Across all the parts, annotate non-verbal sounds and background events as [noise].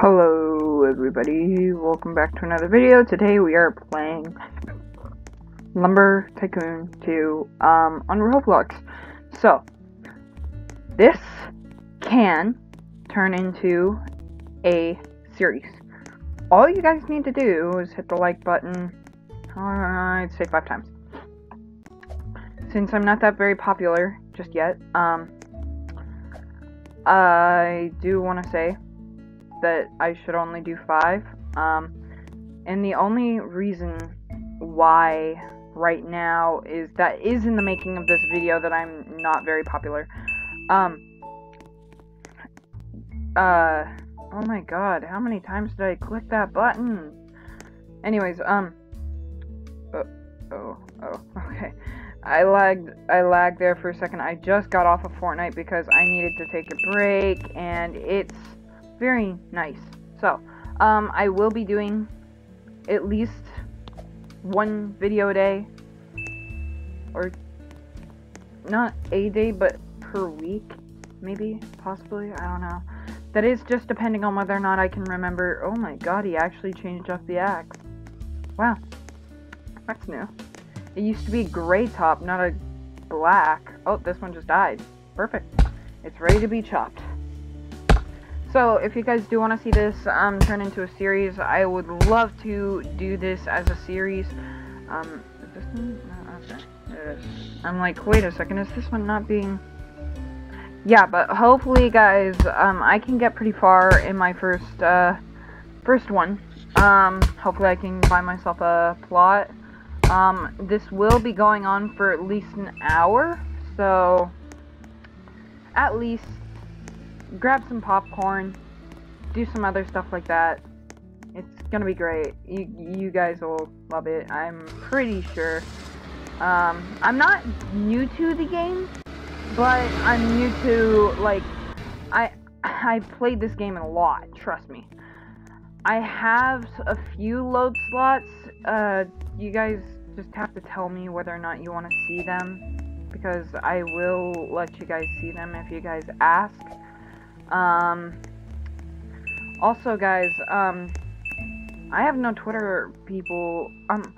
Hello everybody, welcome back to another video. Today we are playing Lumber Tycoon 2 um, on Roblox. So, this can turn into a series. All you guys need to do is hit the like button, uh, I'd say five times. Since I'm not that very popular just yet, um, I do want to say that I should only do five. Um, and the only reason why right now is that is in the making of this video that I'm not very popular. Um, uh, oh my god, how many times did I click that button? Anyways, um, oh, oh, oh, [laughs] okay. I lagged, I lagged there for a second. I just got off of Fortnite because I needed to take a break, and it's very nice. So, um, I will be doing at least one video a day, or not a day, but per week, maybe, possibly, I don't know. That is just depending on whether or not I can remember. Oh my god, he actually changed up the axe. Wow, that's new. It used to be gray top, not a black. Oh, this one just died. Perfect. It's ready to be chopped. So, if you guys do want to see this um, turn into a series, I would love to do this as a series. Um, this one? No, okay. I'm like, wait a second, is this one not being... Yeah, but hopefully, guys, um, I can get pretty far in my first, uh, first one. Um, hopefully I can buy myself a plot. Um, this will be going on for at least an hour, so at least grab some popcorn, do some other stuff like that. It's gonna be great. You, you guys will love it. I'm pretty sure. Um, I'm not new to the game, but I'm new to, like, I, I played this game a lot, trust me. I have a few load slots. Uh, you guys just have to tell me whether or not you want to see them because I will let you guys see them if you guys ask. Um, also, guys, um, I have no Twitter people. Um,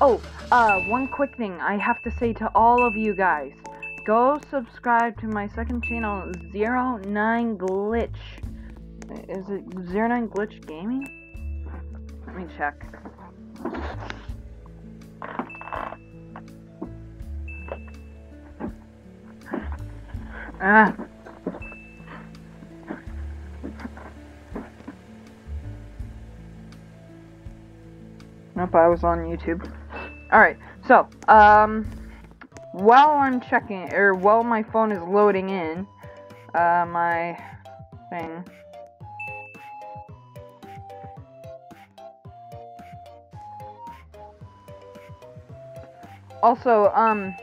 oh, uh, one quick thing I have to say to all of you guys. Go subscribe to my second channel, Zero Nine Glitch. Is it Zero Nine Glitch Gaming? Let me check. Ah. Nope, I was on YouTube. Alright, so, um, while I'm checking, or while my phone is loading in, uh, my thing. Also, um,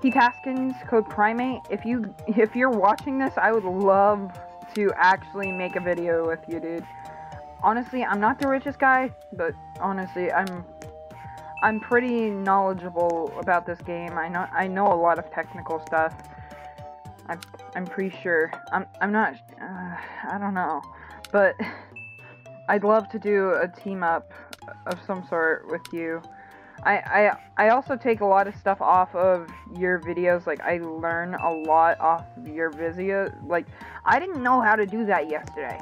Pete Haskins, Code Primate, if you, if you're watching this, I would love to actually make a video with you, dude honestly, I'm not the richest guy, but honestly, I'm I'm pretty knowledgeable about this game. I know I know a lot of technical stuff. I'm I'm pretty sure. I'm I'm not. Uh, I don't know, but [laughs] I'd love to do a team up of some sort with you. I, I I also take a lot of stuff off of your videos. Like I learn a lot off of your video. Like I didn't know how to do that yesterday.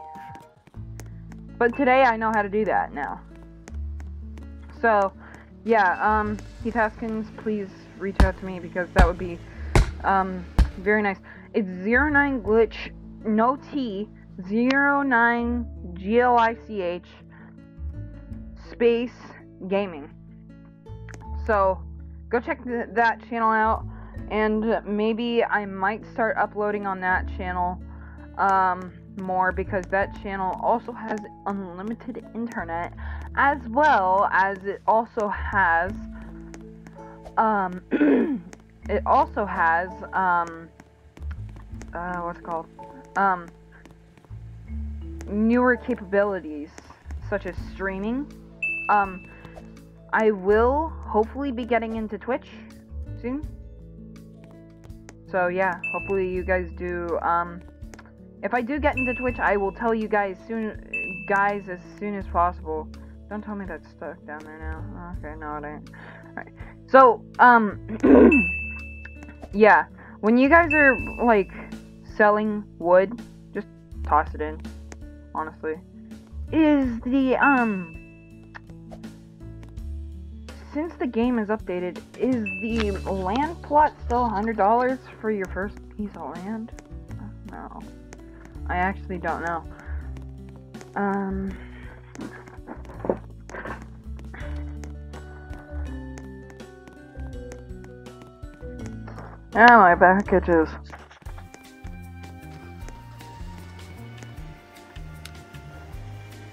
But today I know how to do that now. So, yeah, um, Keith Haskins, please reach out to me because that would be, um, very nice. It's 09 glitch, no T, 09 G-L-I-C-H, space, gaming. So, go check th that channel out, and maybe I might start uploading on that channel, um, more because that channel also has unlimited internet as well as it also has um [clears throat] it also has um uh what's it called? Um newer capabilities such as streaming. Um I will hopefully be getting into Twitch soon. So yeah hopefully you guys do um if I do get into Twitch, I will tell you guys soon, guys, as soon as possible. Don't tell me that's stuck down there now. Okay, no, it ain't. Alright. So, um, [clears throat] yeah, when you guys are, like, selling wood, just toss it in, honestly. Is the, um, since the game is updated, is the land plot still $100 for your first piece of land? No. I actually don't know. Um... My back itches.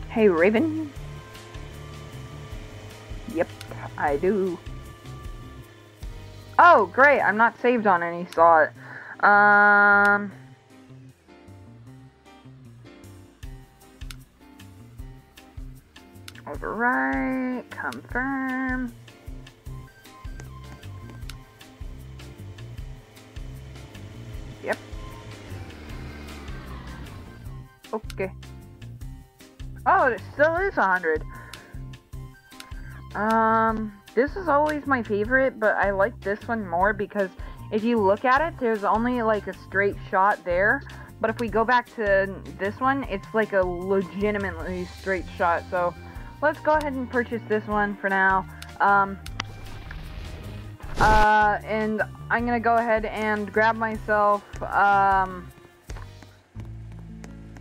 Hey, Raven. Yep, I do. Oh, great, I'm not saved on any slot. Um... Overwrite, confirm. Yep. Okay. Oh, it still is 100. Um, this is always my favorite, but I like this one more because if you look at it, there's only like a straight shot there. But if we go back to this one, it's like a legitimately straight shot. So let's go ahead and purchase this one for now. Um, uh, and I'm gonna go ahead and grab myself, um,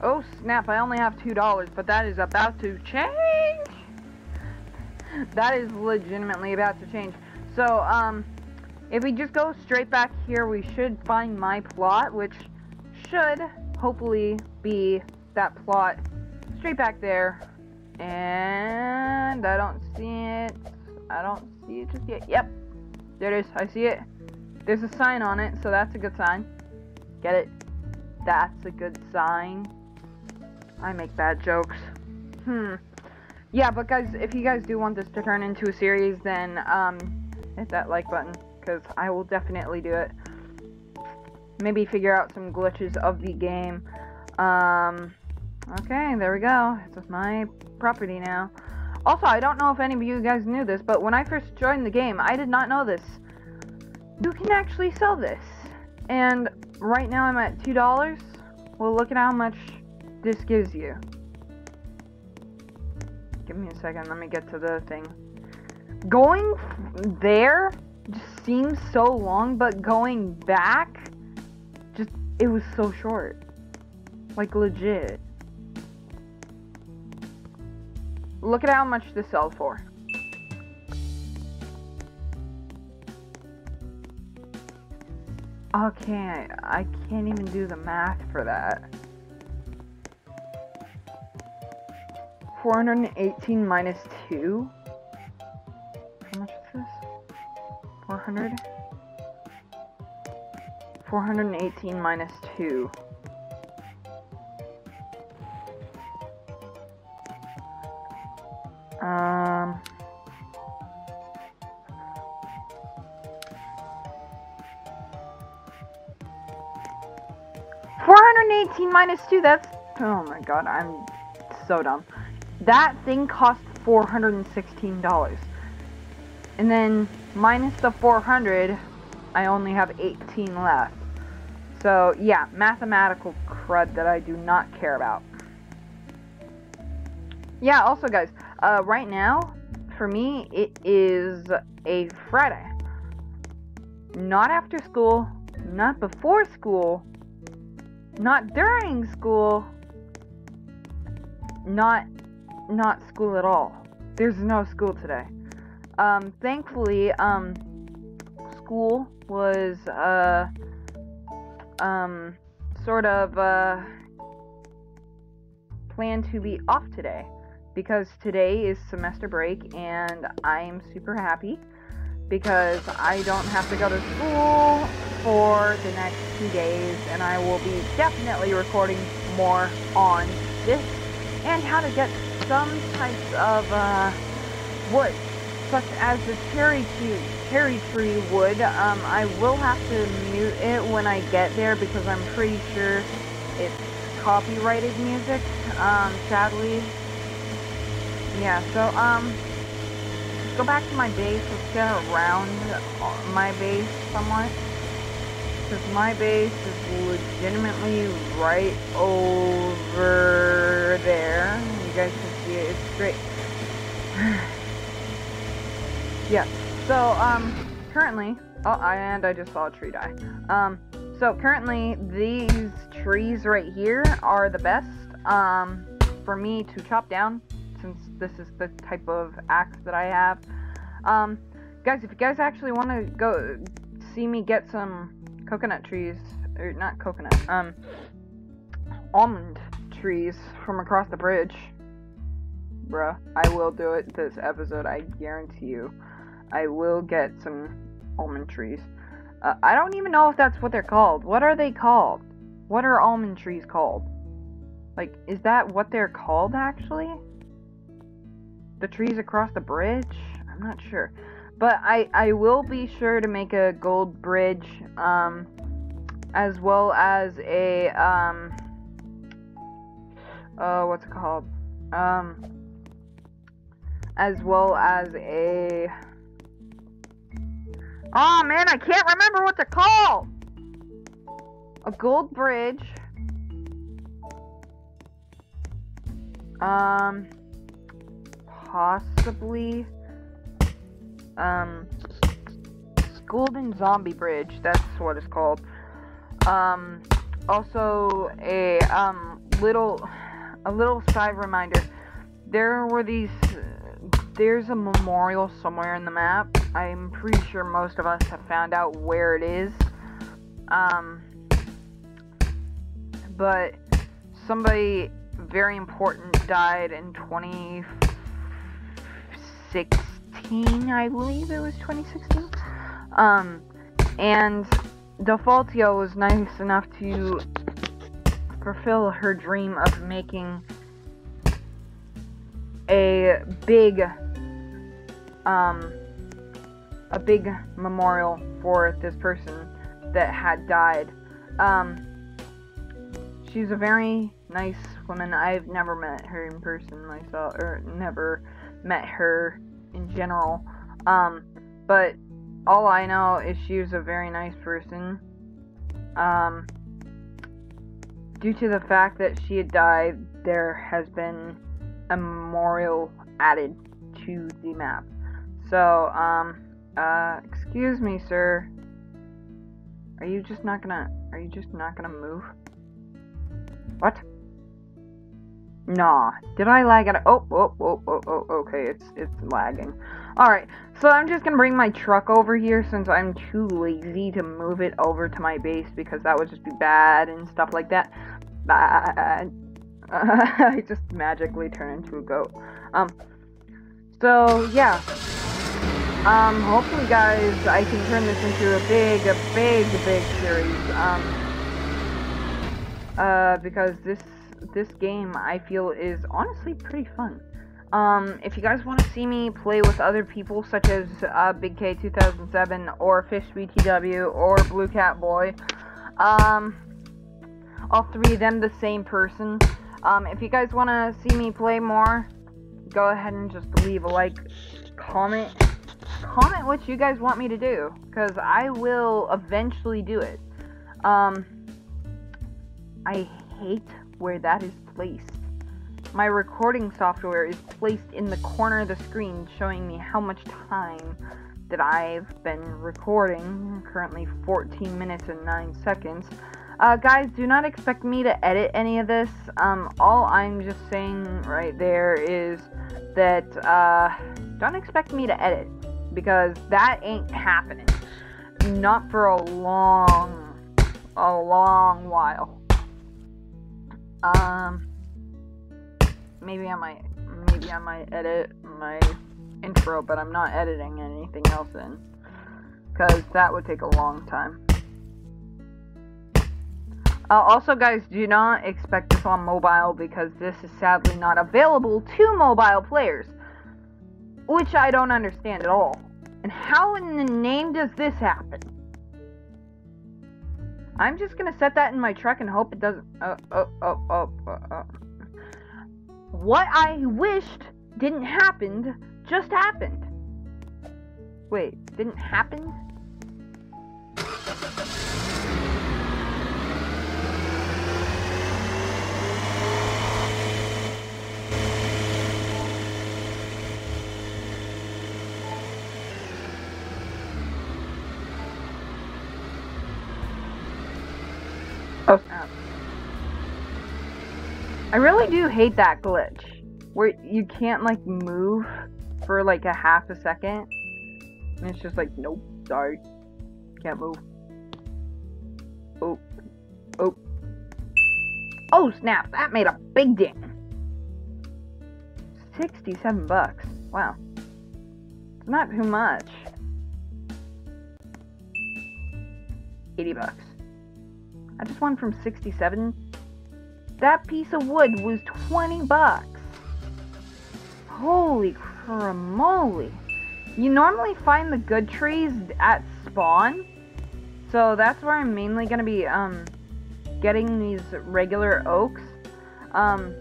oh snap, I only have $2, but that is about to change! that is legitimately about to change. So, um, if we just go straight back here, we should find my plot, which should hopefully be that plot straight back there. And I don't see it. I don't see it just yet. Yep. There it is. I see it. There's a sign on it, so that's a good sign. Get it? That's a good sign. I make bad jokes. Hmm. Yeah, but guys, if you guys do want this to turn into a series, then um, hit that like button, because I will definitely do it. Maybe figure out some glitches of the game. Um, okay, there we go. It's my property now. Also, I don't know if any of you guys knew this, but when I first joined the game, I did not know this. You can actually sell this. And right now I'm at $2. Well, look at how much this gives you. Give me a second, let me get to the thing. Going there just seems so long, but going back, just, it was so short. Like, legit. Look at how much this sells for. Okay, I can't even do the math for that. 418 minus 2? How much is this? 400? 418 minus 2. Um... Four hundred eighteen minus two, that's oh my god, I'm so dumb. That thing cost four hundred and sixteen dollars. And then minus the four hundred, I only have eighteen left. So yeah, mathematical crud that I do not care about. Yeah, also guys, uh, right now, for me, it is a Friday. Not after school, not before school, not during school, not not school at all. There's no school today. Um, thankfully, um, school was uh, um, sort of uh, planned to be off today because today is semester break and I'm super happy because I don't have to go to school for the next two days and I will be definitely recording more on this and how to get some types of uh, wood such as the cherry tree, cherry tree wood. Um, I will have to mute it when I get there because I'm pretty sure it's copyrighted music, um, sadly. Yeah, so, um, go back to my base. Let's get around my base somewhat. Because my base is legitimately right over there. You guys can see it. It's great. [sighs] yeah, so, um, currently... Oh, and I just saw a tree die. Um, so currently, these trees right here are the best, um, for me to chop down, this is the type of axe that I have. Um, guys, if you guys actually want to go see me get some coconut trees, or not coconut, um, almond trees from across the bridge, bruh, I will do it this episode, I guarantee you. I will get some almond trees. Uh, I don't even know if that's what they're called. What are they called? What are almond trees called? Like, is that what they're called actually? The trees across the bridge? I'm not sure. But I, I will be sure to make a gold bridge, um, as well as a, um, uh, what's it called? Um, as well as a, oh man, I can't remember what to call. A gold bridge. Um, possibly um, Golden Zombie Bridge. That's what it's called. Um, also a um little a little side reminder. There were these. there's a memorial somewhere in the map. I'm pretty sure most of us have found out where it is. Um, but somebody very important died in 2016 I believe it was 2016. Um, and Defaultio was nice enough to fulfill her dream of making a big, um, a big memorial for this person that had died. Um, she's a very nice woman. I've never met her in person myself, or never met her in general. Um, but all I know is she was a very nice person. Um, due to the fact that she had died, there has been a memorial added to the map. So, um, uh, excuse me, sir. Are you just not gonna, are you just not gonna move? What? Nah. Did I lag it? Oh, oh, oh, oh, oh, okay, it's, it's lagging. Alright, so I'm just gonna bring my truck over here since I'm too lazy to move it over to my base because that would just be bad and stuff like that. Bad. [laughs] I just magically turn into a goat. Um, so, yeah. Um, hopefully, guys, I can turn this into a big, a big, big series. Um, uh, because this this game I feel is honestly pretty fun. Um, if you guys want to see me play with other people such as uh, Big K 2007 or Fish BTW or Blue Cat Boy, um, all three of them the same person. Um, if you guys want to see me play more, go ahead and just leave a like, comment, comment what you guys want me to do, because I will eventually do it. Um, I hate where that is placed. My recording software is placed in the corner of the screen showing me how much time that I've been recording, currently 14 minutes and 9 seconds. Uh, guys, do not expect me to edit any of this. Um, all I'm just saying right there is that, uh, don't expect me to edit, because that ain't happening. Not for a long, a long while. Um, maybe I might, maybe I might edit my intro, but I'm not editing anything else in, because that would take a long time. Uh, also, guys, do not expect this on mobile because this is sadly not available to mobile players, which I don't understand at all. And how in the name does this happen? I'm just gonna set that in my truck and hope it doesn't. Oh, oh, oh, oh, oh, oh. What I wished didn't happen just happened. Wait, didn't happen? Oh snap. I really do hate that glitch. Where you can't like move for like a half a second. And it's just like, nope, sorry. Can't move. Oh. Oh. Oh snap, that made a big ding. 67 bucks. Wow. Not too much. 80 bucks. I just went from 67. That piece of wood was 20 bucks. Holy cramoly. You normally find the good trees at spawn. So that's where I'm mainly going to be um, getting these regular oaks. Um,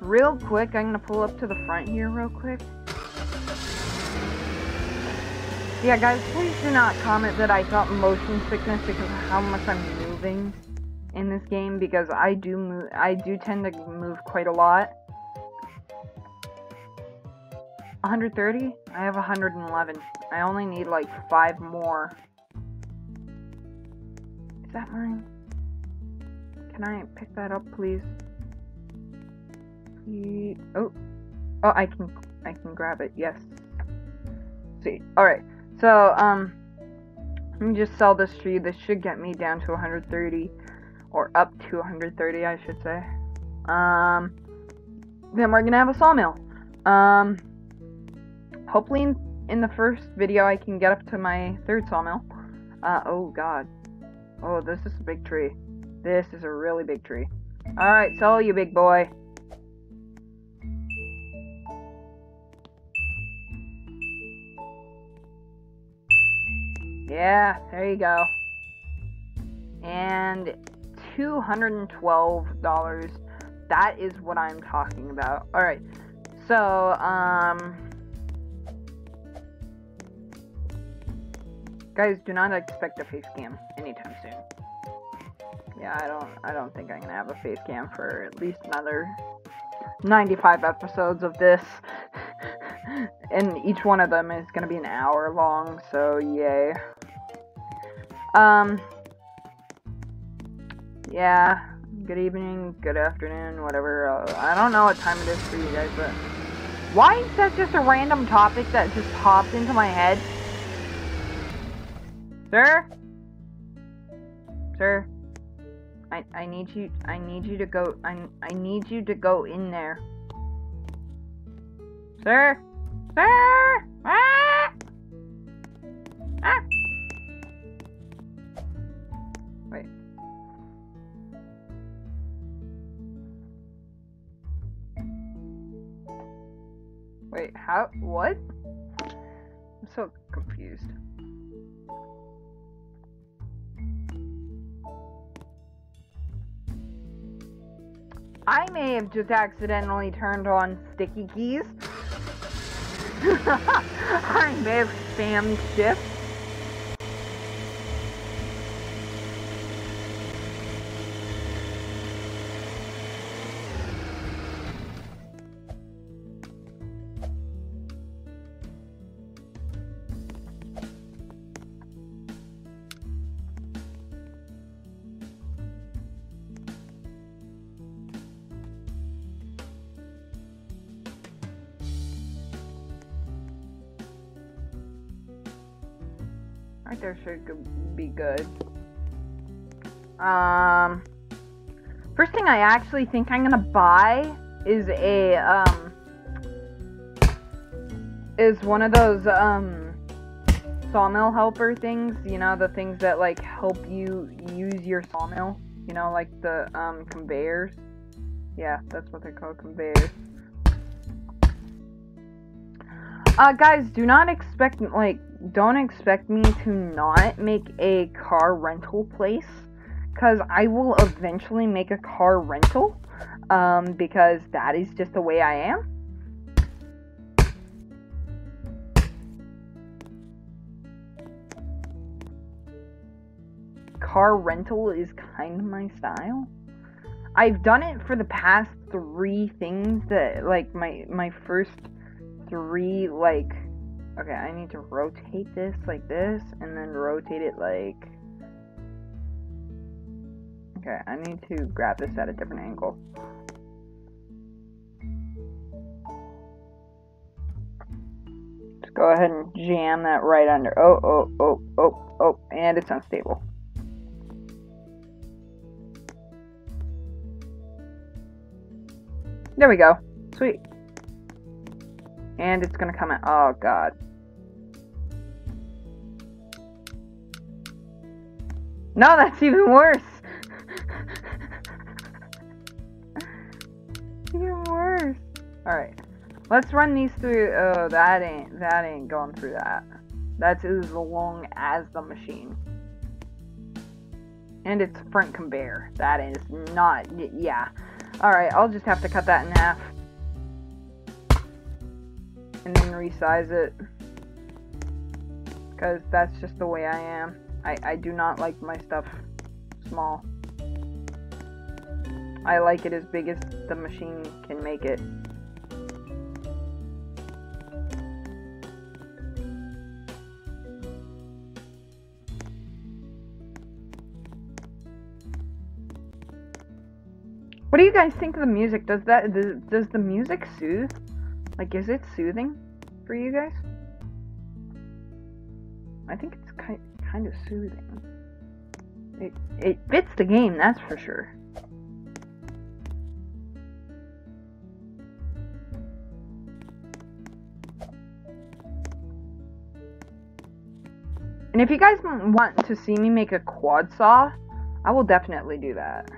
real quick, I'm going to pull up to the front here real quick. Yeah, guys, please do not comment that I felt motion sickness because of how much I'm moving in this game because I do move I do tend to move quite a lot. 130? I have 111. I only need like 5 more. Is that mine? Can I pick that up, please? Oh. Oh, I can I can grab it. Yes. see. All right. So, um, let me just sell this tree. This should get me down to 130, or up to 130, I should say. Um, then we're gonna have a sawmill. Um, hopefully in, in the first video I can get up to my third sawmill. Uh, oh god. Oh, this is a big tree. This is a really big tree. Alright, sell you big boy. Yeah, there you go. And $212. That is what I'm talking about. Alright, so, um... Guys, do not expect a face cam anytime soon. Yeah, I don't I don't think I'm gonna have a face cam for at least another 95 episodes of this. [laughs] and each one of them is gonna be an hour long, so yay. Um, yeah, good evening, good afternoon, whatever. Uh, I don't know what time it is for you guys, but why is that just a random topic that just popped into my head? Sir? Sir? I, I need you, I need you to go, I, I need you to go in there. Sir? Sir? Ah! Ah! Wait, how? What? I'm so confused. I may have just accidentally turned on sticky keys. [laughs] I may have spammed shift. Right there should be good. Um, first thing I actually think I'm gonna buy is a um is one of those um sawmill helper things. You know the things that like help you use your sawmill. You know like the um conveyors. Yeah, that's what they're called, conveyors. Uh, guys, do not expect, like, don't expect me to not make a car rental place. because I will eventually make a car rental um, because that is just the way I am. Car rental is kind of my style. I've done it for the past three things that, like, my, my first three, like, okay, I need to rotate this like this, and then rotate it like, okay, I need to grab this at a different angle. Just go ahead and jam that right under, oh, oh, oh, oh, oh, and it's unstable. There we go. Sweet. And it's gonna come out. Oh, God. No, that's even worse. [laughs] even worse. Alright. Let's run these through. Oh, that ain't, that ain't going through that. That's as long as the machine. And its front can bear. That is not, yeah. Alright, I'll just have to cut that in half. And then resize it. Because that's just the way I am. I, I do not like my stuff small. I like it as big as the machine can make it. What do you guys think of the music? Does that does, does the music soothe? Like, is it soothing for you guys? I think it's kind kind of soothing. It it fits the game, that's for sure. And if you guys want to see me make a quad saw, I will definitely do that.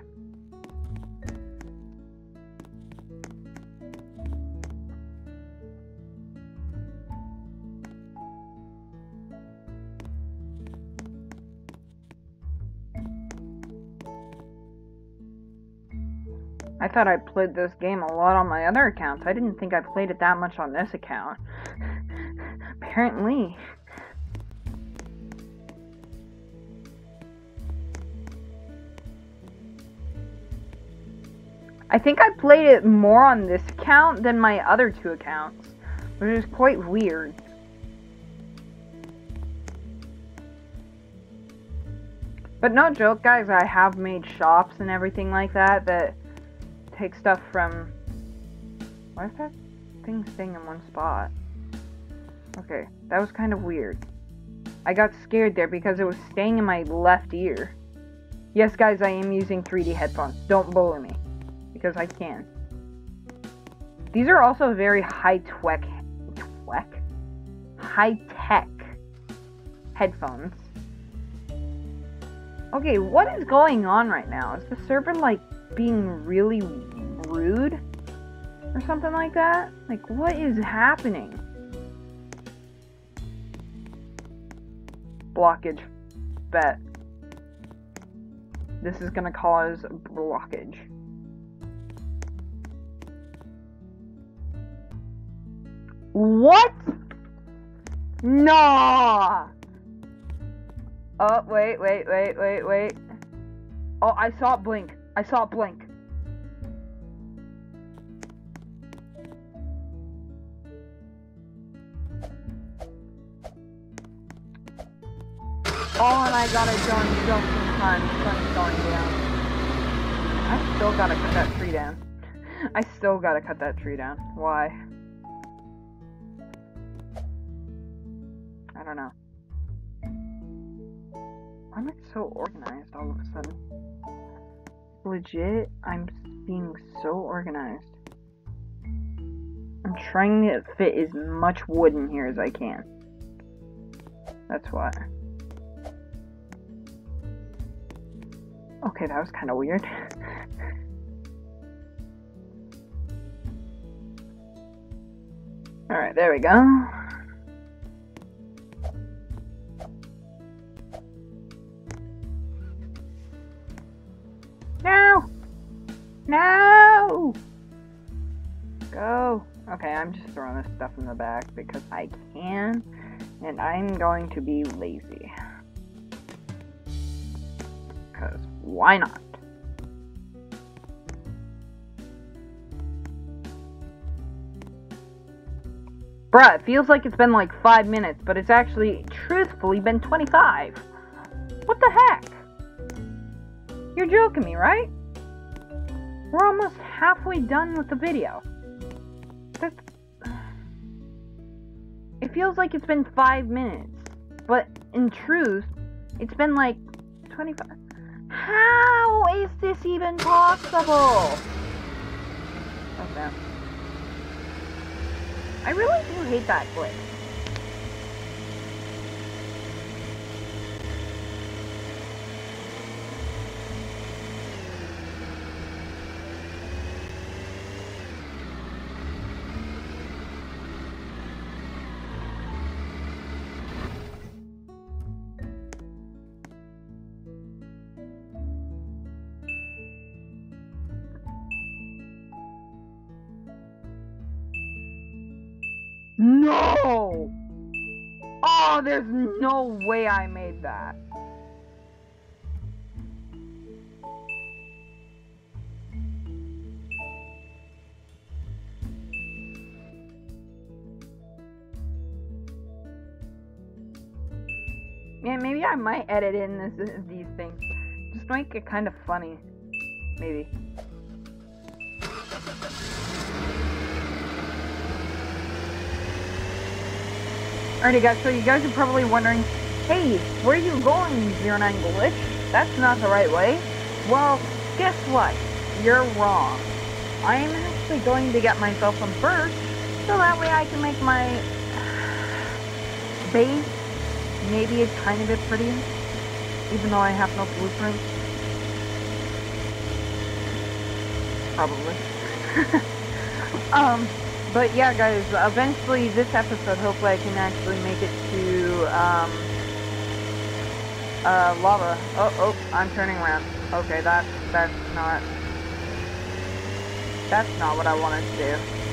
I thought I played this game a lot on my other accounts. I didn't think I played it that much on this account. Apparently. I think I played it more on this account than my other two accounts, which is quite weird. But no joke, guys, I have made shops and everything like that that take stuff from... Why is that thing staying in one spot? Okay, that was kind of weird. I got scared there because it was staying in my left ear. Yes, guys, I am using 3D headphones. Don't bully me. Because I can. These are also very high-tech... Tech? High-tech headphones. Okay, what is going on right now? Is the server, like, being really rude or something like that? Like, what is happening? Blockage. Bet. This is gonna cause blockage. What? No! Oh, wait, wait, wait, wait, wait. Oh, I saw it blink. I saw it blink. Oh, and I got it done just in time. The sun's going down. I still gotta cut that tree down. I still gotta cut that tree down. Why? I don't know. Why am I so organized all of a sudden? Legit, I'm being so organized. I'm trying to fit as much wood in here as I can. That's why. Okay, that was kind of weird. [laughs] Alright, there we go. No! No! Go! Okay, I'm just throwing this stuff in the back because I can, and I'm going to be lazy. Because why not? Bruh, it feels like it's been like five minutes, but it's actually, truthfully, been 25. What the heck? You're joking me, right? We're almost halfway done with the video. That's... It feels like it's been five minutes, but in truth, it's been like 25. How is this even possible? Okay. I really do hate that glitch. Oh, there's no way I made that. Yeah, maybe I might edit in this, these things. Just make it kind of funny. Maybe. Alrighty guys, so you guys are probably wondering, hey, where are you going, Zero Nine Glitch? That's not the right way. Well, guess what? You're wrong. I am actually going to get myself some first, so that way I can make my base maybe a tiny bit prettier, even though I have no blueprint. Probably. [laughs] um, but yeah, guys, eventually this episode, hopefully I can actually make it to, um, uh, lava. Oh, oh, I'm turning around. Okay, that's, that's not, that's not what I wanted to do.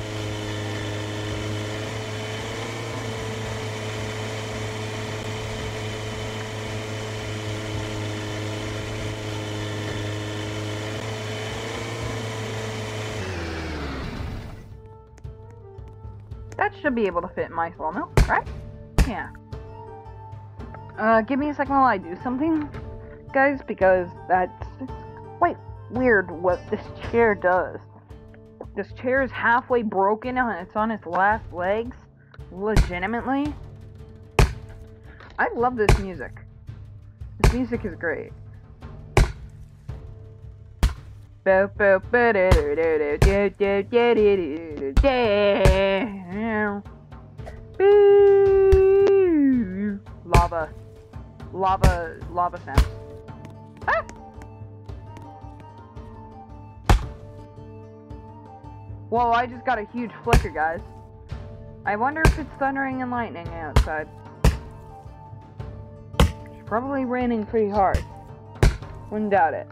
Should be able to fit in my sawmill, right? Yeah. Uh, give me a second while I do something, guys, because that's quite weird what this chair does. This chair is halfway broken and it's on its last legs. Legitimately. I love this music. This music is great. Lava. Lava, lava sounds. Ah! Whoa, I just got a huge flicker, guys. I wonder if it's thundering and lightning outside. It's probably raining pretty hard. Wouldn't doubt it.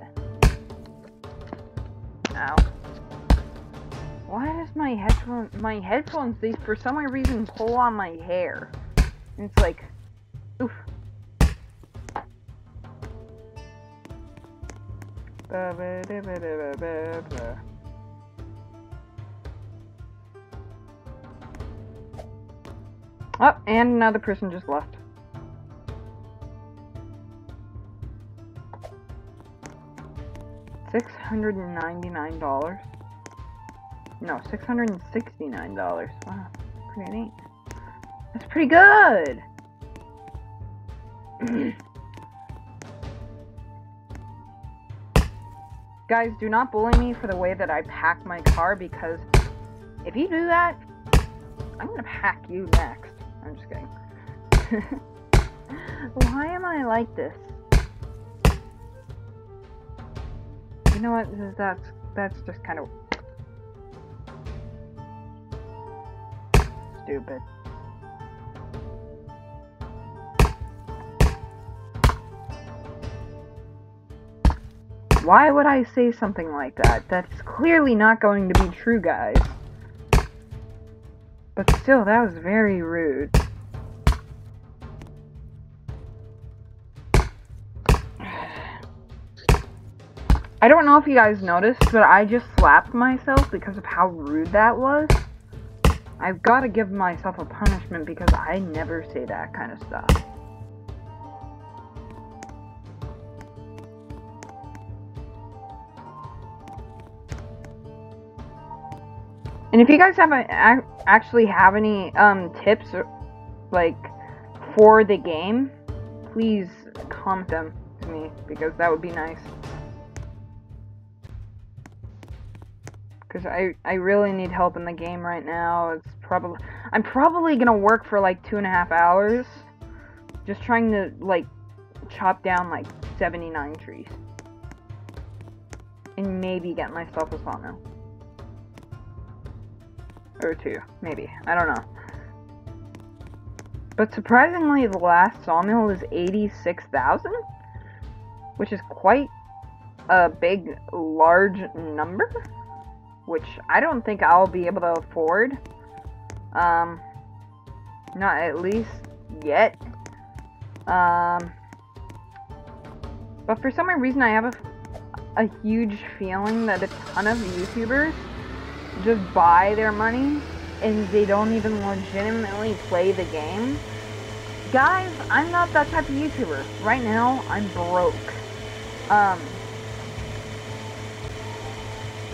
Why does my headphone my headphones they for some reason pull on my hair? And it's like oof. Oh, and another person just left. $699. No, $669. Wow, pretty neat. That's pretty good! [clears throat] Guys, do not bully me for the way that I pack my car because if you do that, I'm gonna pack you next. I'm just kidding. [laughs] Why am I like this? You know what? That's that's just kind of stupid. Why would I say something like that? That's clearly not going to be true, guys. But still, that was very rude. I don't know if you guys noticed, but I just slapped myself because of how rude that was. I've got to give myself a punishment because I never say that kind of stuff. And if you guys have a, actually have any um, tips, or, like for the game, please comment them to me because that would be nice. Because I, I really need help in the game right now. It's probably I'm probably gonna work for like two and a half hours, just trying to like chop down like 79 trees, and maybe get myself a sawmill or two, maybe. I don't know. But surprisingly, the last sawmill is 86,000, which is quite a big, large number, which I don't think I'll be able to afford. Um, not at least yet. Um, but for some reason, I have a, a huge feeling that a ton of YouTubers just buy their money and they don't even legitimately play the game. Guys, I'm not that type of YouTuber. Right now, I'm broke. Um,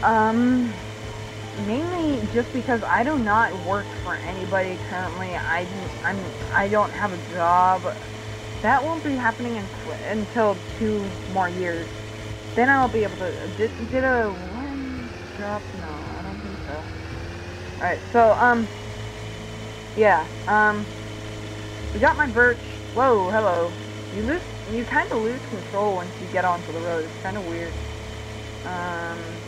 um, mainly just because I do not work for anybody currently. I, I'm, I don't have a job. That won't be happening in, until two more years. Then I'll be able to, did, did a, one drop, no. I don't think so. Alright, so, um, yeah, um, we got my birch. Whoa, hello. You lose, you kind of lose control once you get onto the road. It's kind of weird. Um,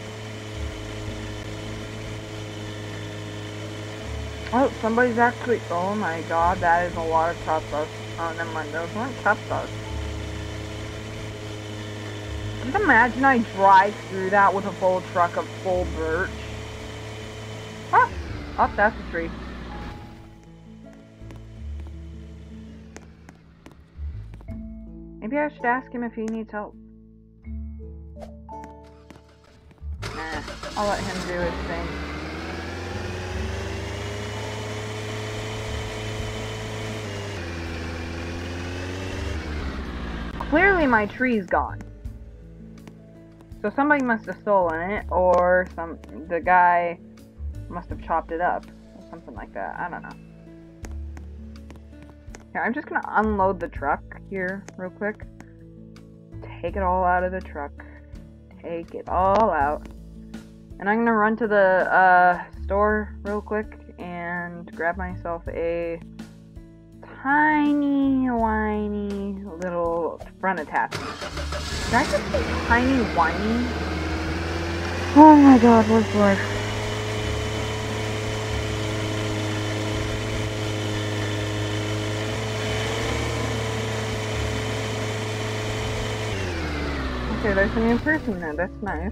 oh, somebody's actually, oh my god, that is a lot of chop dust. Oh, never mind, those weren't dust. Just imagine I drive through that with a full truck of full birch. Ah! Oh, that's a tree. Maybe I should ask him if he needs help. Nah, I'll let him do his thing. Clearly my tree's gone. So somebody must have stolen it, or some the guy must have chopped it up or something like that. I don't know. Here, I'm just gonna unload the truck here real quick. Take it all out of the truck. Take it all out. And I'm gonna run to the uh, store real quick and grab myself a tiny, whiny little front attachment. Did I just say tiny, whiny? Oh my god, what's life? Okay, there's a new person there. That's nice.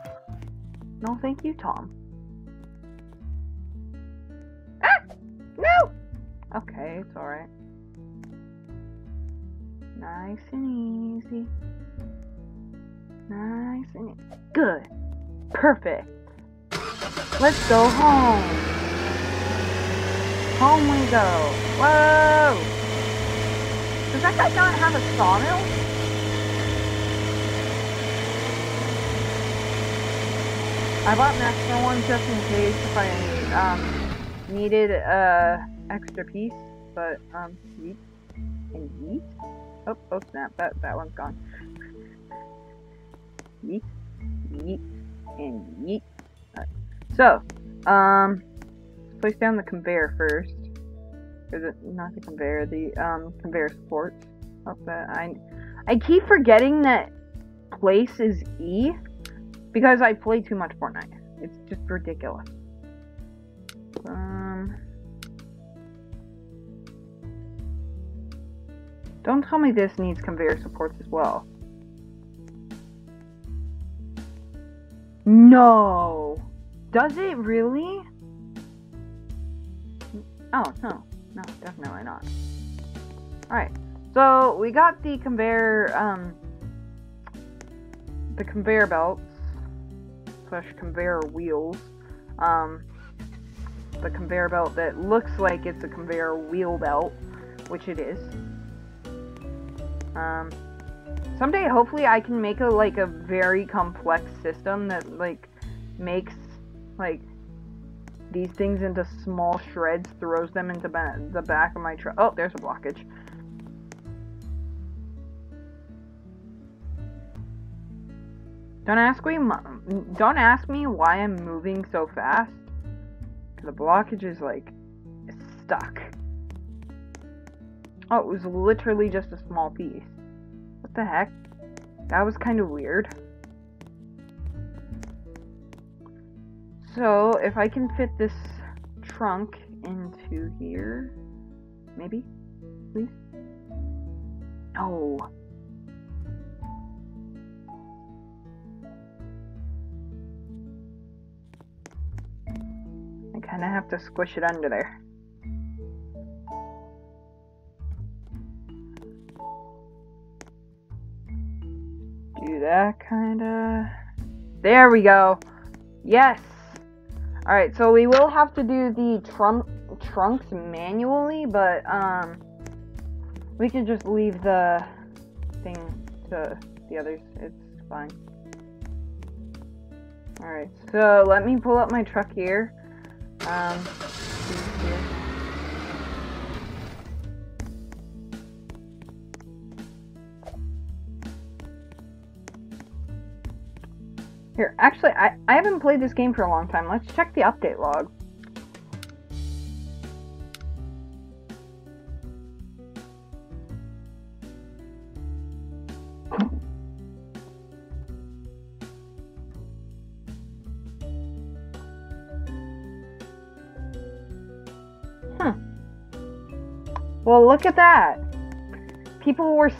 no thank you tom. Ah! No! Okay it's all right. Nice and easy. Nice and e- good. Perfect. Let's go home. Home we go. Whoa! Does that guy not have a sawmill I bought an extra one just in case if I um, needed a extra piece, but um, yeet and yeet. Oh, oh snap! That that one's gone. Yeet, yeet, and yeet. Right. So, um, place down the conveyor first. Is it not the conveyor? The um conveyor supports. Oh, that I I keep forgetting that place is E because I play too much Fortnite. It's just ridiculous. Um, don't tell me this needs conveyor supports as well. No! Does it really? Oh, no. No, definitely not. Alright, so we got the conveyor, um, the conveyor belts slash conveyor wheels. Um, the conveyor belt that looks like it's a conveyor wheel belt, which it is. Um, someday, hopefully, I can make a like a very complex system that like makes like these things into small shreds, throws them into ba the back of my truck. Oh, there's a blockage. Don't ask me. Don't ask me why I'm moving so fast. The blockage is like stuck. Oh, it was literally just a small piece. What the heck? That was kind of weird. So, if I can fit this trunk into here, maybe, please. Oh. Kind of have to squish it under there. Do that kind of. There we go. Yes. Alright, so we will have to do the trunk trunks manually, but um, we can just leave the thing to the others. It's fine. Alright, so let me pull up my truck here. Um, here. Here, actually, I, I haven't played this game for a long time. Let's check the update log. Well, look at that. People were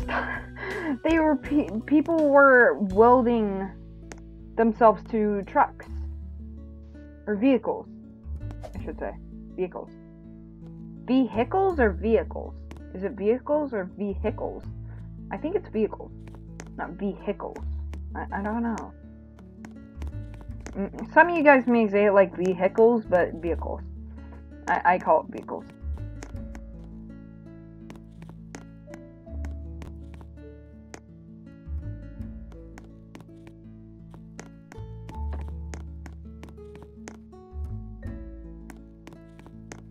[laughs] they were pe people were welding themselves to trucks or vehicles. I should say vehicles. Vehicles or vehicles? Is it vehicles or vehicles? I think it's vehicles, not vehicles. I, I don't know. Mm, some of you guys may say it like vehicles, but vehicles. I, I call it vehicles.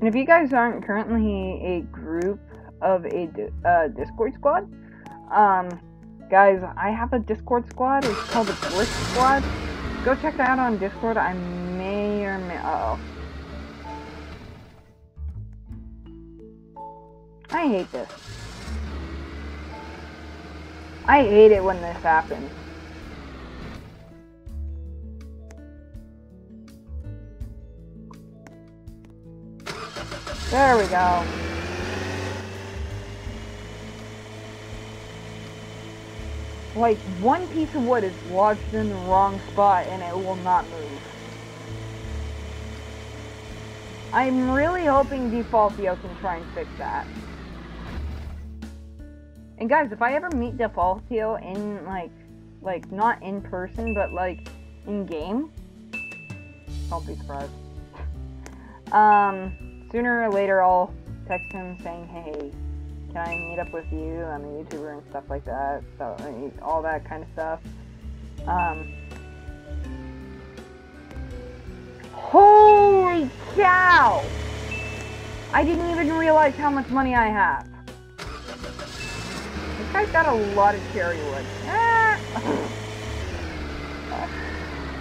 And if you guys aren't currently a group of a uh, Discord squad, um, guys, I have a Discord squad. It's called the Glitch Squad. Go check that out on Discord. I may or may. Uh oh. I hate this. I hate it when this happens. There we go. Like, one piece of wood is lodged in the wrong spot and it will not move. I'm really hoping Defaultio can try and fix that. And guys, if I ever meet Defaultio in, like, like, not in person, but, like, in game, I'll be surprised. [laughs] Um, sooner or later I'll text him saying, hey, can I meet up with you? I'm a YouTuber and stuff like that. So, all that kind of stuff. Um, holy cow! I didn't even realize how much money I have. This guy's got a lot of cherry wood. Ah!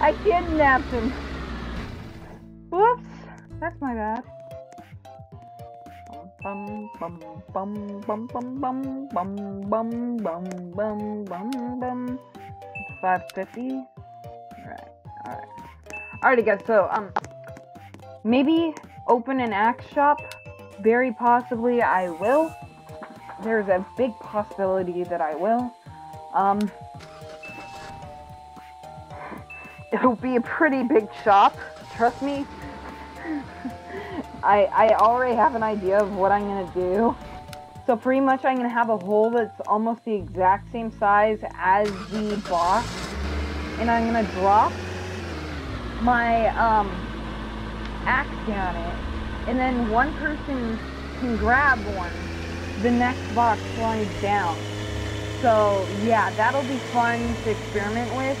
[sighs] I kidnapped him. Whoops. That's my bad bum bum bum bum bum bum bum bum bum bum bum bum. Five fifty. Right. All right. Alrighty, guys. So um, maybe open an axe shop. Very possibly, I will. There's a big possibility that I will. Um, it'll be a pretty big shop. Trust me. I, I already have an idea of what I'm going to do. So pretty much I'm going to have a hole that's almost the exact same size as the box. And I'm going to drop my um, axe down it. And then one person can grab one. The next box slides down. So yeah, that'll be fun to experiment with.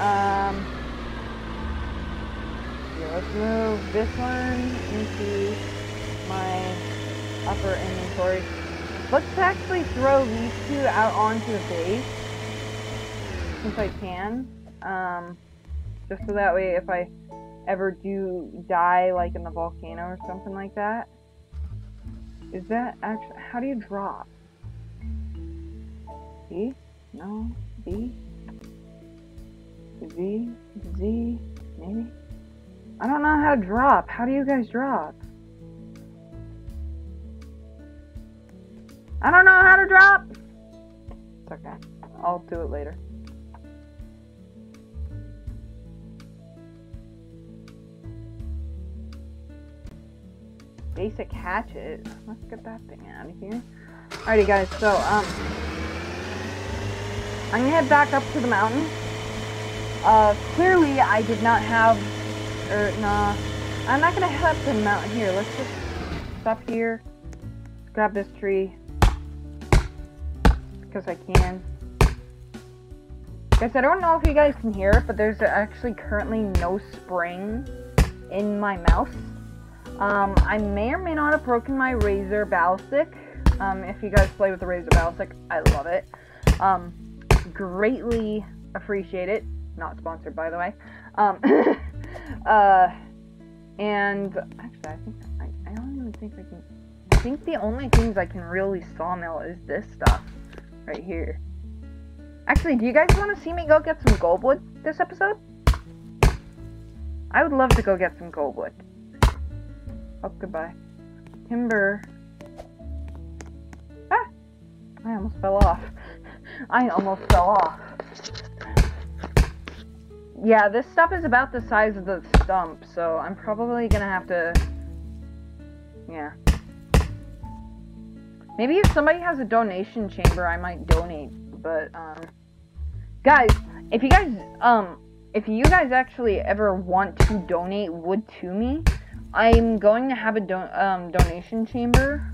Um, let's move this one into my upper inventory. Let's actually throw these two out onto the base, since I can. Um, just so that way if I ever do die, like in the volcano or something like that. Is that actually, how do you drop? B? No? B? Z? Z? Maybe? I don't know how to drop. How do you guys drop? I don't know how to drop. It's okay. I'll do it later. Basic hatchet. Let's get that thing out of here. Alrighty guys, so um I'm gonna head back up to the mountain. Uh clearly I did not have or, nah. I'm not gonna head up the mountain here. Let's just stop here. Grab this tree. Because I can. Guys, I don't know if you guys can hear it, but there's actually currently no spring in my mouse. Um, I may or may not have broken my Razer Ballistic. Um, if you guys play with the Razer Ballistic, I love it. Um, greatly appreciate it. Not sponsored, by the way. Um, [laughs] Uh, and actually, I think I, I don't even think I can. I think the only things I can really sawmill is this stuff right here. Actually, do you guys want to see me go get some goldwood this episode? I would love to go get some goldwood. Oh, goodbye. Timber. Ah! I almost fell off. [laughs] I almost fell off yeah, this stuff is about the size of the stump, so I'm probably gonna have to, yeah. Maybe if somebody has a donation chamber, I might donate, but, um, guys, if you guys, um, if you guys actually ever want to donate wood to me, I'm going to have a don um, donation chamber,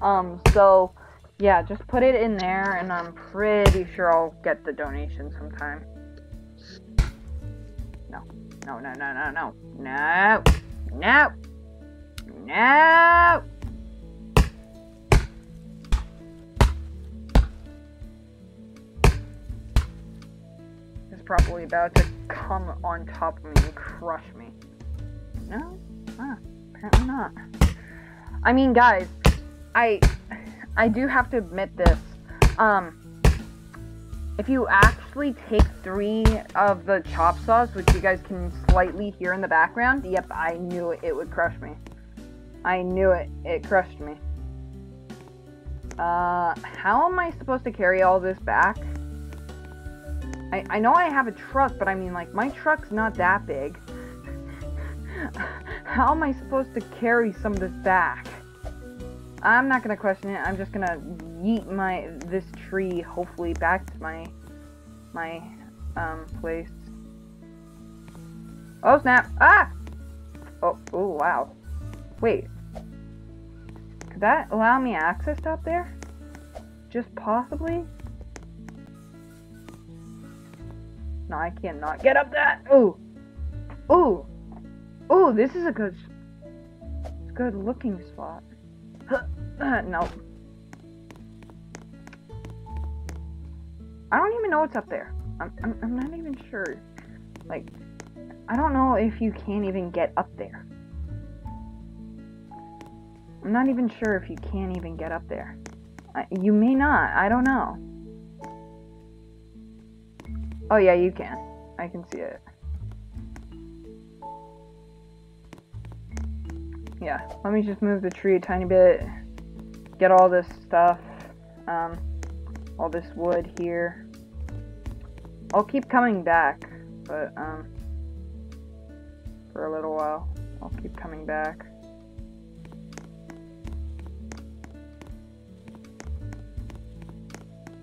um, so, yeah, just put it in there, and I'm pretty sure I'll get the donation sometime. No, no, no, no, no. No. No. No. It's probably about to come on top of me and crush me. No? Ah, apparently not. I mean, guys, I I do have to admit this. Um, if you actually take three of the chop saws, which you guys can slightly hear in the background, yep, I knew it would crush me. I knew it. It crushed me. Uh, how am I supposed to carry all this back? I, I know I have a truck, but I mean, like, my truck's not that big. [laughs] how am I supposed to carry some of this back? I'm not gonna question it. I'm just gonna yeet my this tree, hopefully, back to my my um place. Oh snap! Ah! Oh, oh wow. Wait. Could that allow me access up there? Just possibly? No, I can't get up that. Ooh. Ooh. Ooh, this is a good, good looking spot. No. I don't even know what's up there. I'm, I'm, I'm not even sure. Like, I don't know if you can't even get up there. I'm not even sure if you can even get up there. I, you may not. I don't know. Oh, yeah, you can. I can see it. Yeah, let me just move the tree a tiny bit. Get all this stuff. Um, all this wood here. I'll keep coming back, but, um, for a little while. I'll keep coming back.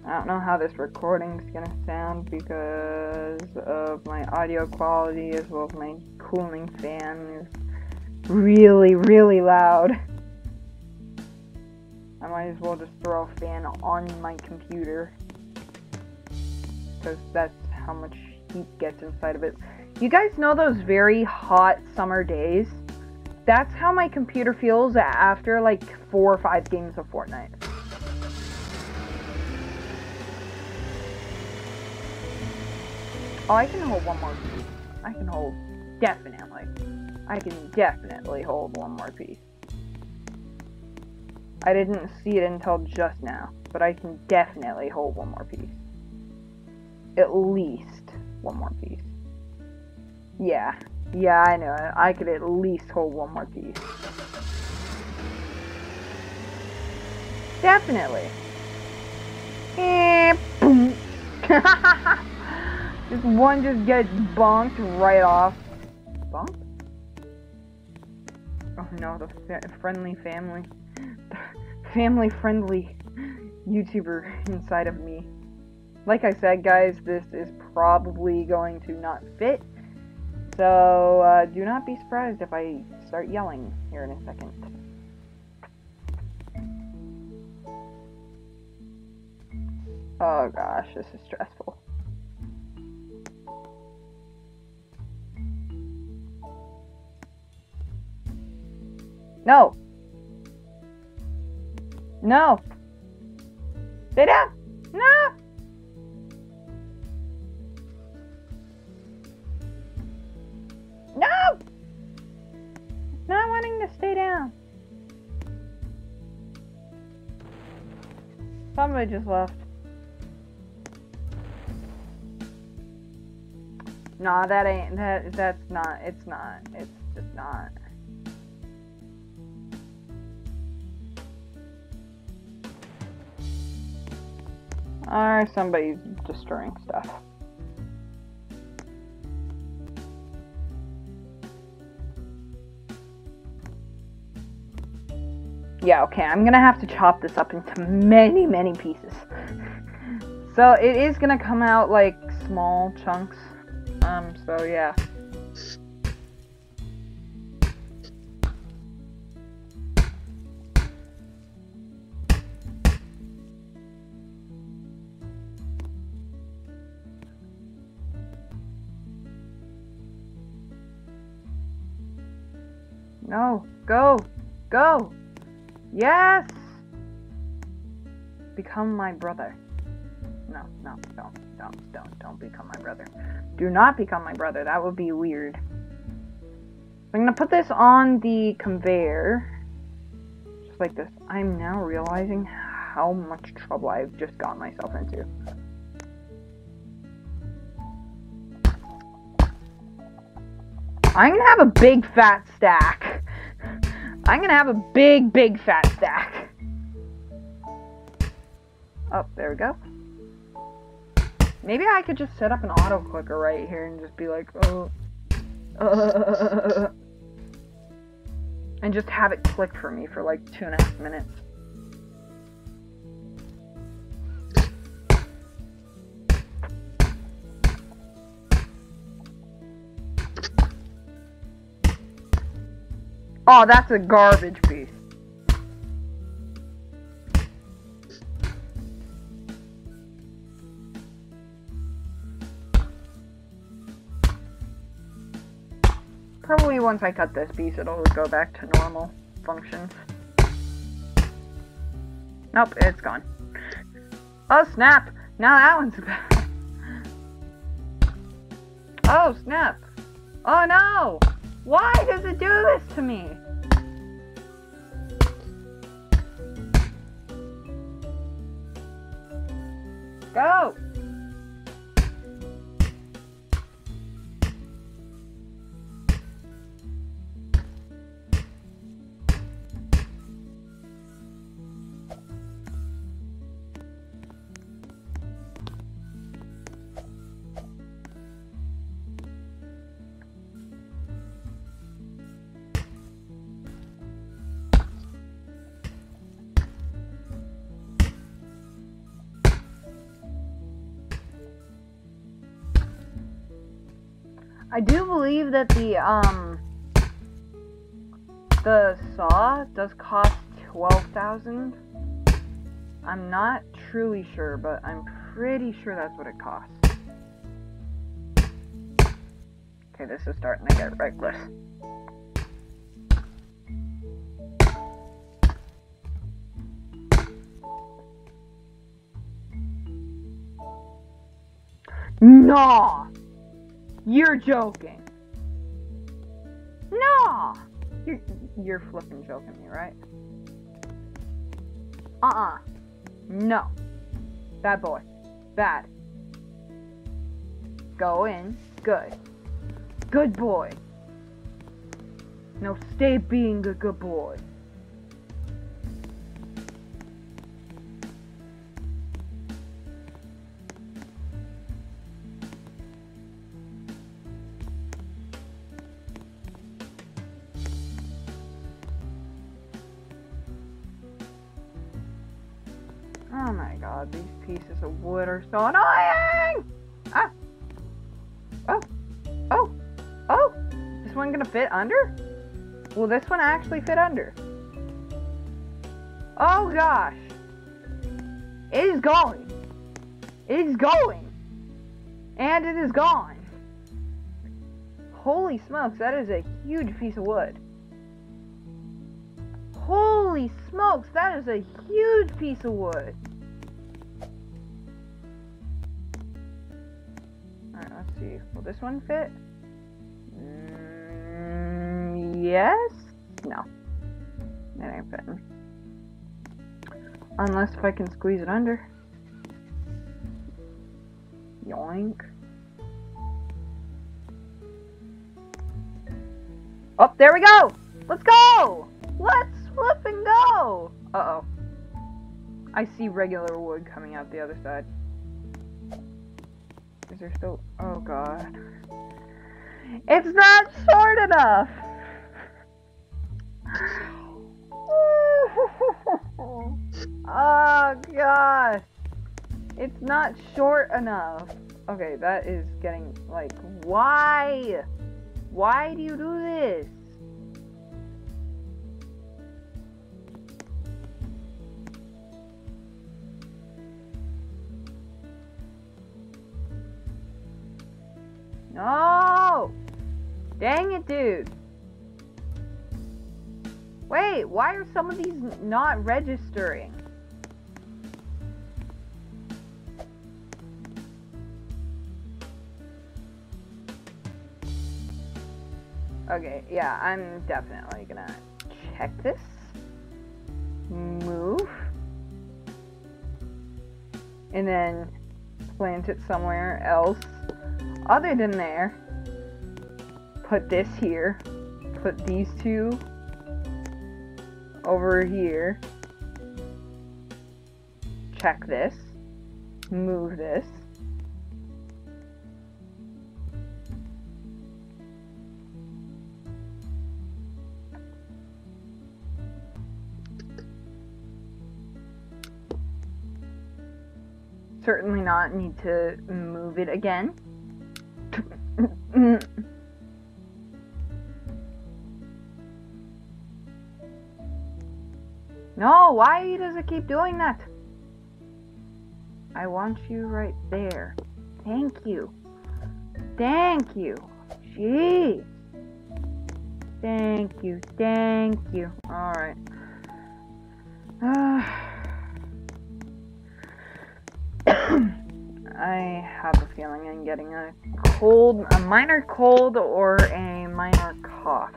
I don't know how this recording's gonna sound because of my audio quality as well as my cooling fan is really, really loud. I might as well just throw a fan on my computer because that's how much heat gets inside of it. You guys know those very hot summer days? That's how my computer feels after like four or five games of Fortnite. Oh, I can hold one more piece. I can hold, definitely. I can definitely hold one more piece. I didn't see it until just now, but I can definitely hold one more piece. At least one more piece. Yeah, yeah, I know. I could at least hold one more piece. Definitely. Eh, boom. [laughs] Just one just gets bonked right off. Bonk? Oh no, the friendly family. Family friendly YouTuber inside of me. Like I said, guys, this is probably going to not fit. So, uh, do not be surprised if I start yelling here in a second. Oh gosh, this is stressful. No. No. Stay down. No. No. Not wanting to stay down. Somebody just left. Nah, that ain't that that's not it's not. It's just not. Or somebody's destroying stuff. Yeah, okay, I'm gonna have to chop this up into many, many pieces. [laughs] so it is gonna come out like small chunks. Um, so yeah. No, go, go. Yes. Become my brother. No, no, don't, don't, don't, don't become my brother. Do not become my brother. That would be weird. I'm gonna put this on the conveyor. Just like this. I'm now realizing how much trouble I've just got myself into. I'm gonna have a big fat stack. I'm gonna have a big, big fat stack. Oh, there we go. Maybe I could just set up an auto clicker right here and just be like, oh, uh, [laughs] and just have it click for me for like two and a half minutes. Oh, that's a garbage piece. Probably once I cut this piece, it'll go back to normal functions. Nope, it's gone. Oh, snap! Now that one's [laughs] back. Oh, snap! Oh, no! Why does it do this to me? Go! Believe that the um the saw does cost twelve thousand. I'm not truly sure, but I'm pretty sure that's what it costs. Okay, this is starting to get reckless. No! You're joking. You're, flipping joking me, right? Uh-uh. No. Bad boy. Bad. Go in. Good. Good boy. Now stay being a good boy. Pieces of wood are so annoying! Ah! Oh! Oh! Oh! This one gonna fit under? Will this one actually fit under? Oh gosh! It is going! It is going! And it is gone! Holy smokes, that is a huge piece of wood. Holy smokes, that is a huge piece of wood. See. Will this one fit? Mm, yes? No. It ain't fitting. Unless if I can squeeze it under. Yoink. Oh, there we go! Let's go! Let's flip and go! Uh-oh. I see regular wood coming out the other side. Is there still... Oh, God. It's not short enough! [laughs] oh, gosh. It's not short enough. Okay, that is getting, like, why? Why do you do this? No! Dang it, dude. Wait, why are some of these not registering? Okay, yeah, I'm definitely gonna check this. Move. And then plant it somewhere else other than there. Put this here. Put these two over here. Check this. Move this. Certainly not need to move it again. Mm. No, why does it keep doing that? I want you right there. Thank you. Thank you. Jeez. Thank you. Thank you. Alright. [sighs] I have a feeling I'm getting a cold, a minor cold or a minor cough.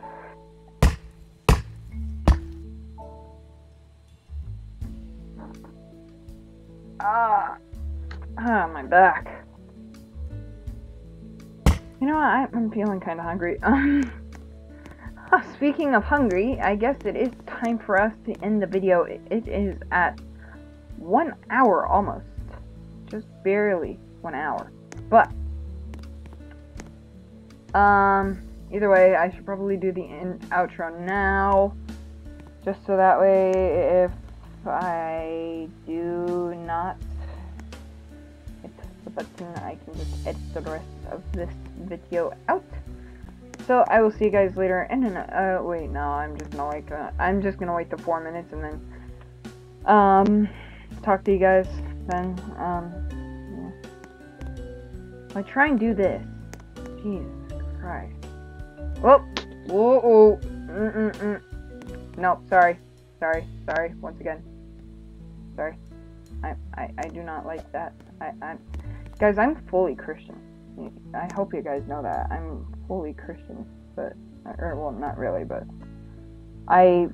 Ah, ah, my back. You know what? I'm feeling kind of hungry. [laughs] Um, speaking of hungry, I guess it is time for us to end the video. It is at one hour almost, just barely one hour. But um, either way, I should probably do the in outro now, just so that way if I do not hit the button, I can just edit the rest of this video out. So I will see you guys later. And then, uh, wait, no, I'm just gonna like, uh, I'm just gonna wait the four minutes and then, um, talk to you guys then. Um, yeah. I try and do this. Jesus Christ. Whoa, whoa, whoa. Mm mm mm. Nope, sorry, sorry, sorry. Once again. Sorry. I, I, I do not like that. I, I'm, guys, I'm fully Christian. I hope you guys know that. I'm fully Christian, but, or, well, not really, but I,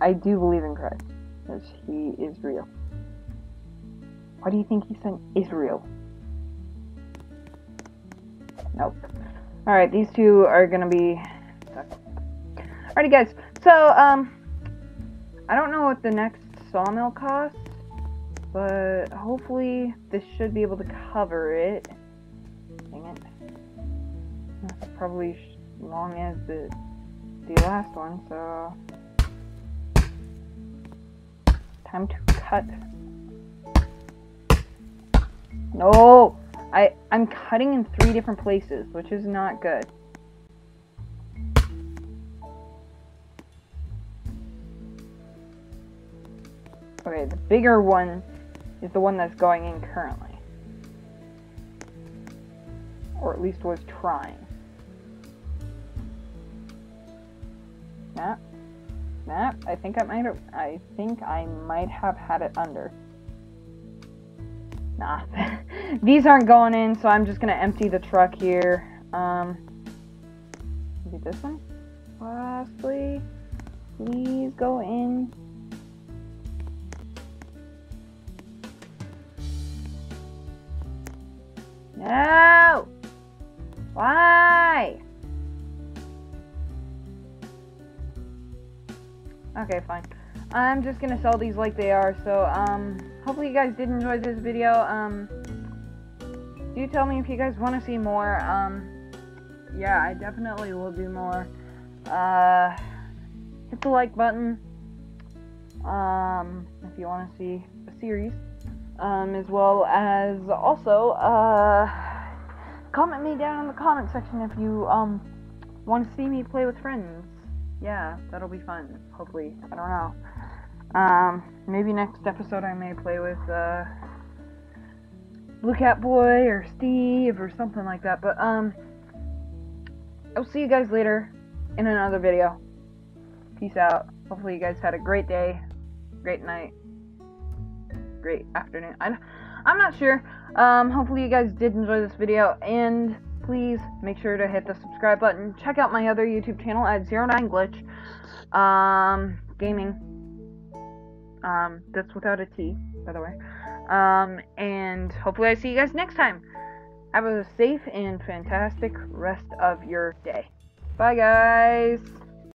I do believe in Christ, because he is real. Why do you think he sent Israel? Nope. Alright, these two are gonna be Alrighty guys, so, um, I don't know what the next sawmill costs, but hopefully this should be able to cover it. Dang it. That's probably as long as the, the last one, so... Time to cut. No! I, I'm cutting in three different places, which is not good. Okay, the bigger one is the one that's going in currently. Or at least was trying. Snap. Snap. I think I might have I think I might have had it under. Nah. [laughs] These aren't going in, so I'm just gonna empty the truck here. Um this one? Lastly. Please go in. No! Why? Okay, fine. I'm just gonna sell these like they are, so, um, hopefully you guys did enjoy this video, um, do tell me if you guys want to see more, um, yeah, I definitely will do more, uh, hit the like button, um, if you want to see a series, um, as well as also uh, comment me down in the comment section if you um, want to see me play with friends. Yeah, that'll be fun. Hopefully, I don't know. Um, maybe next episode I may play with uh, Blue Cat Boy or Steve or something like that. But um, I'll see you guys later in another video. Peace out. Hopefully you guys had a great day, great night great afternoon. I, I'm not sure. Um, hopefully you guys did enjoy this video, and please make sure to hit the subscribe button. Check out my other YouTube channel at Zero9Glitch um, Gaming. Um, that's without a T, by the way. Um, and hopefully I see you guys next time. Have a safe and fantastic rest of your day. Bye, guys.